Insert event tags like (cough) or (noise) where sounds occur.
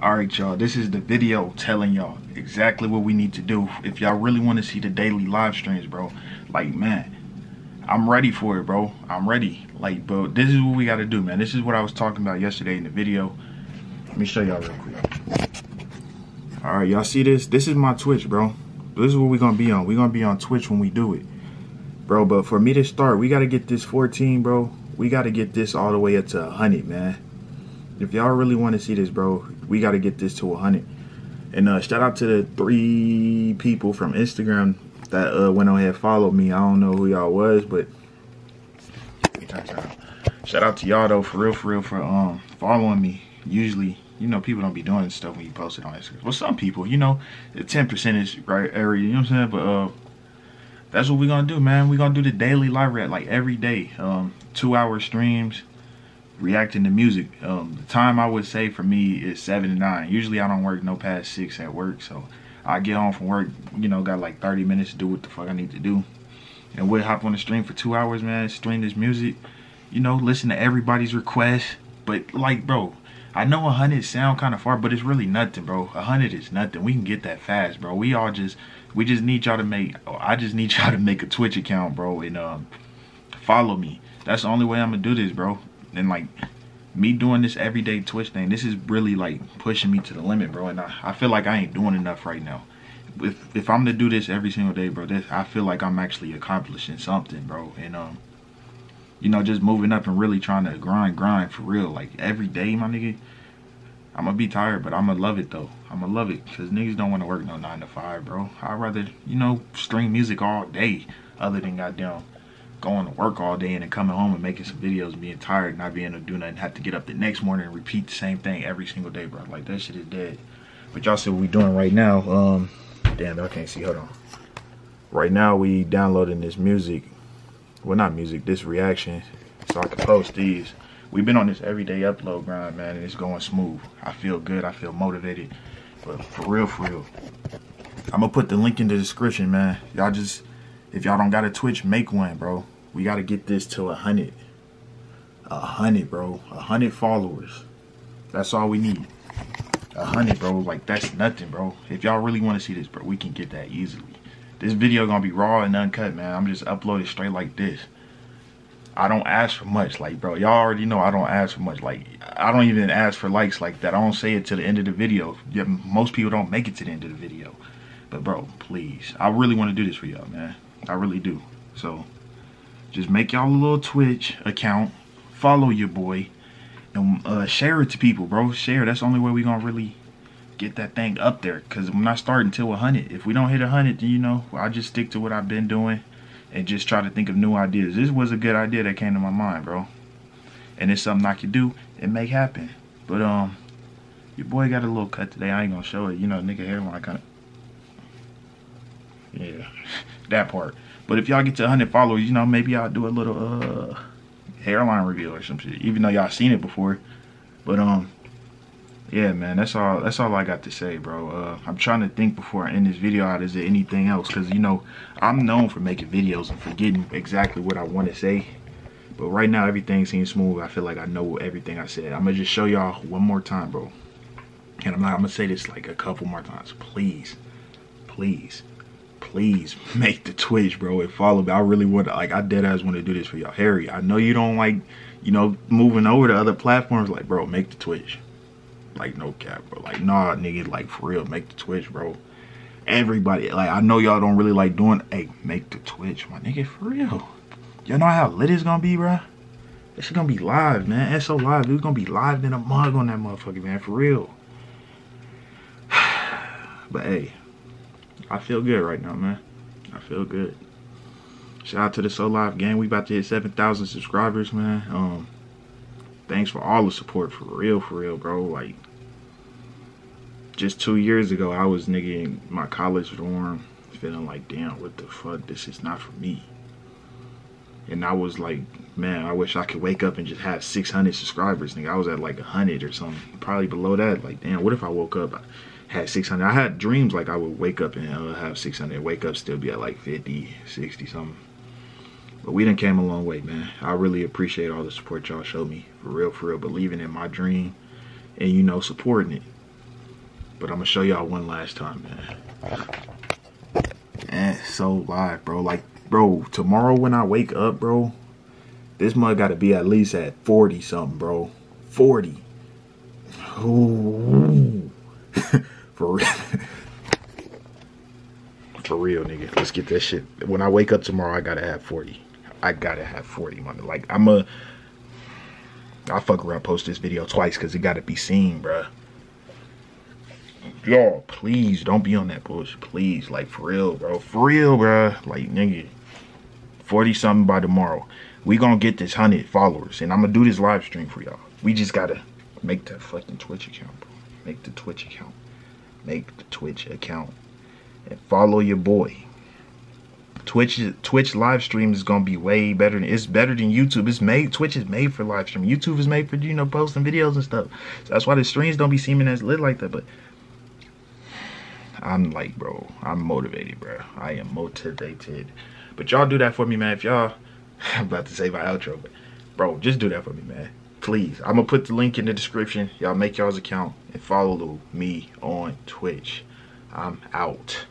All right, y'all, this is the video telling y'all exactly what we need to do. If y'all really want to see the daily live streams, bro, like, man, I'm ready for it, bro. I'm ready. Like, bro, this is what we got to do, man. This is what I was talking about yesterday in the video. Let me show y'all real quick. All right, y'all see this? This is my Twitch, bro. This is what we're to be on. We're to be on Twitch when we do it. Bro, but for me to start, we got to get this 14, bro. We got to get this all the way up to 100, man. If y'all really want to see this, bro, we got to get this to 100. And uh, shout out to the three people from Instagram that uh, went on ahead followed me. I don't know who y'all was, but shout out to y'all though, for real, for real, for um following me. Usually, you know, people don't be doing stuff when you post it on Instagram. Well, some people, you know, the 10 percentage right area, you know what I'm saying? But uh, that's what we're gonna do, man. We're gonna do the daily live react like every day. Um, two hour streams reacting to music. Um, the time I would say for me is seven to nine. Usually I don't work no past six at work, so I get home from work, you know, got like 30 minutes to do what the fuck I need to do. And we'll hop on the stream for two hours, man, stream this music, you know, listen to everybody's requests. But like, bro, I know 100 sound kind of far, but it's really nothing, bro. 100 is nothing. We can get that fast, bro. We all just, we just need y'all to make, I just need (laughs) y'all to make a Twitch account, bro, and um, follow me. That's the only way I'm gonna do this, bro and like me doing this everyday Twitch thing, this is really like pushing me to the limit, bro. And I, I feel like I ain't doing enough right now. If if I'm to do this every single day, bro, this I feel like I'm actually accomplishing something, bro. And um, you know, just moving up and really trying to grind, grind for real, like every day, my nigga. I'm gonna be tired, but I'm gonna love it though. I'm gonna love it because niggas don't want to work no nine to five, bro. I'd rather, you know, stream music all day, other than goddamn going to work all day and then coming home and making some videos being tired not being able to do nothing have to get up the next morning and repeat the same thing every single day bro. Like that shit is dead. But y'all see what we doing right now um damn i can't see hold on. Right now we downloading this music well not music this reaction so i can post these. We've been on this everyday upload grind man and it's going smooth. I feel good i feel motivated but for real for real. I'm gonna put the link in the description man. Y'all just if y'all don't got a Twitch, make one, bro. We got to get this to a hundred. A hundred, bro. A hundred followers. That's all we need. A hundred, bro. Like, that's nothing, bro. If y'all really want to see this, bro, we can get that easily. This video gonna be raw and uncut, man. I'm just uploading straight like this. I don't ask for much. Like, bro, y'all already know I don't ask for much. Like, I don't even ask for likes like that. I don't say it to the end of the video. Yeah, most people don't make it to the end of the video. But, bro, please. I really want to do this for y'all, man. I really do. So just make y'all a little Twitch account, follow your boy, and uh, share it to people, bro. Share. That's the only way we gonna really get that thing up there. Cause I'm not starting till 100. If we don't hit 100, then you know I just stick to what I've been doing and just try to think of new ideas. This was a good idea that came to my mind, bro. And it's something I could do and make happen. But um, your boy got a little cut today. I ain't gonna show it. You know, nigga hairline kind of. Yeah (laughs) that part. But if y'all get to 100 followers, you know, maybe I'll do a little uh, hairline reveal or some shit. Even though y'all seen it before. But um, yeah, man, that's all. That's all I got to say, bro. Uh, I'm trying to think before I end this video out. Is there anything else? Cause you know, I'm known for making videos and forgetting exactly what I want to say. But right now, everything seems smooth. I feel like I know everything I said. I'm gonna just show y'all one more time, bro. And I'm not. I'm gonna say this like a couple more times. Please, please please make the Twitch, bro, and follow me. I really want to, like, I dead ass want to do this for y'all. Harry, I know you don't like, you know, moving over to other platforms. Like, bro, make the Twitch. Like, no cap, bro. Like, nah, nigga, like, for real, make the Twitch, bro. Everybody, like, I know y'all don't really like doing, hey, make the Twitch, my nigga, for real. Y'all know how lit it's gonna be, bro? It's gonna be live, man. It's so live. It's gonna be live in a mug on that motherfucker, man, for real. (sighs) but hey, I feel good right now, man. I feel good. Shout out to the So Live gang. We about to hit 7,000 subscribers, man. Um, thanks for all the support, for real, for real, bro. Like, just two years ago, I was nigga in my college dorm feeling like, damn, what the fuck? This is not for me. And I was like, man, I wish I could wake up and just have 600 subscribers. Nigga, I was at like 100 or something, probably below that. Like, damn, what if I woke up? Had 600. I had dreams like I would wake up and uh, have 600, wake up still be at like 50, 60 something. But we done came a long way, man. I really appreciate all the support y'all showed me. For real, for real. Believing in my dream and, you know, supporting it. But I'm gonna show y'all one last time, man. And so live, bro. Like, bro, tomorrow when I wake up, bro, this mug gotta be at least at 40 something, bro. 40. Ooh. (laughs) For real. For real, nigga. Let's get that shit. When I wake up tomorrow, I gotta have 40. I gotta have 40, man. Like, I'm a. I'll fuck around, post this video twice because it gotta be seen, bruh. Y'all, please don't be on that bullshit. Please, like, for real, bro. For real, bruh. Like, nigga. 40 something by tomorrow. We gonna get this 100 followers. And I'm gonna do this live stream for y'all. We just gotta make that fucking Twitch account, bro. Make the Twitch account. Make the Twitch account. And follow your boy. Twitch Twitch live stream is gonna be way better. Than, it's better than YouTube. It's made Twitch is made for live stream. YouTube is made for you know posting videos and stuff. So that's why the streams don't be seeming as lit like that. But I'm like, bro, I'm motivated, bro. I am motivated. But y'all do that for me, man. If y'all, (laughs) I'm about to say my outro, but bro, just do that for me, man. Please. I'm gonna put the link in the description. Y'all make y'all's account and follow me on Twitch. I'm out.